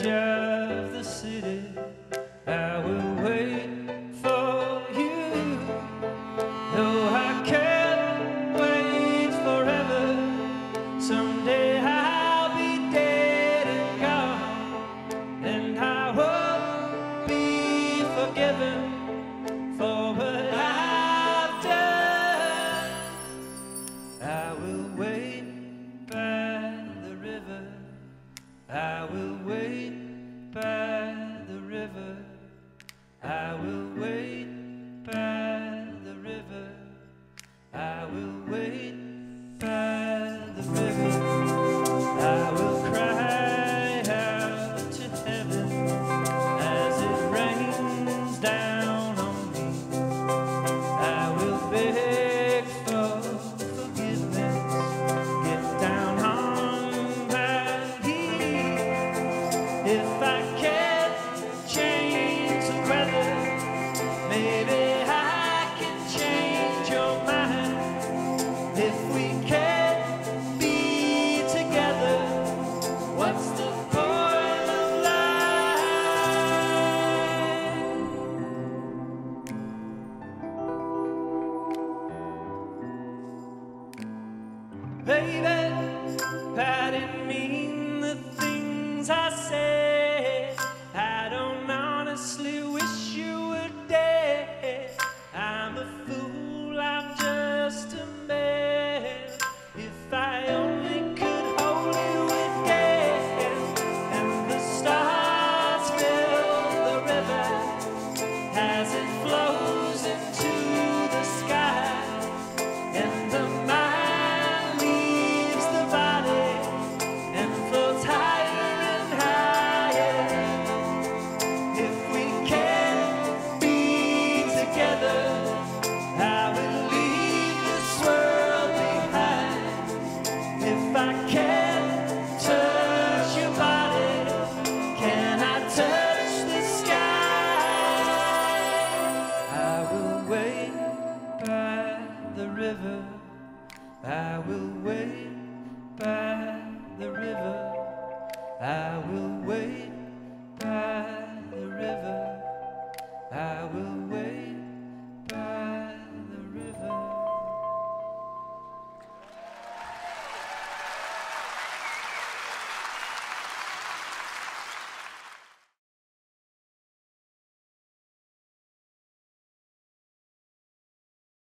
Yeah. I will wait by the river. I will wait. baby, patting me river. I will wait by the river. I will wait by the river. I will